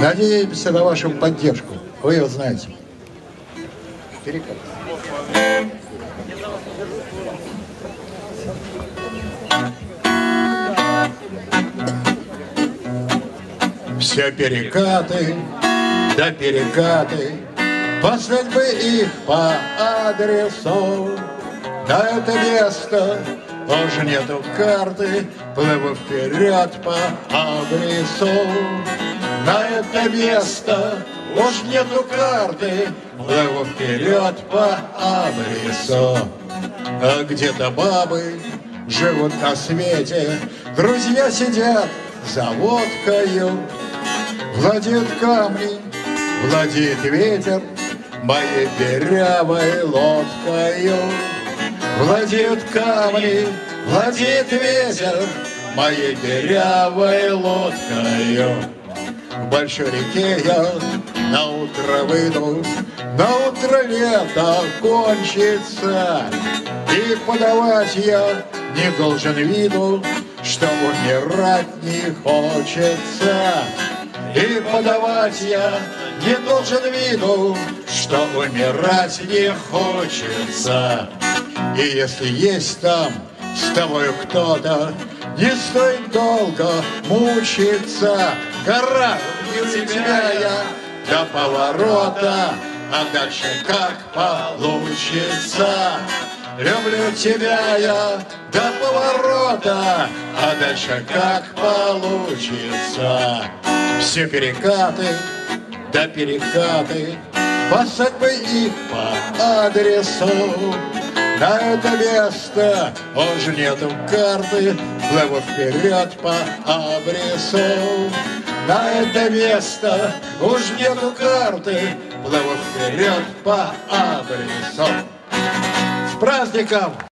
Надеемся на вашу поддержку. Вы ее знаете. Перекат. Все перекаты, да перекаты, Послать бы их по адресу. На это место уже нету карты, Плыву вперед по адресу. На это место уж нету карты, Плыву вперед по адресу. А где-то бабы живут на свете, Друзья сидят за водкою, Владеют камни, владеет ветер Моей дырявой лодкою. Владеют камни, владеет ветер Моей дырявой лодкою. В большой реке я на утро выйду, На утро лето кончится, И подавать я не должен виду, Что умирать не хочется. И подавать я не должен виду, Что умирать не хочется. И если есть там с тобою кто-то, Не стоит долго мучиться, Гора у тебя я до поворота, А дальше как получится. Люблю тебя я до поворота, А дальше как получится. Все перекаты, да перекаты, Послать бы их по адресу. На это место уже нету карты, Плыву вперед по адресу. На это место уж нету карты, Плыву вперед по адресу. С праздником!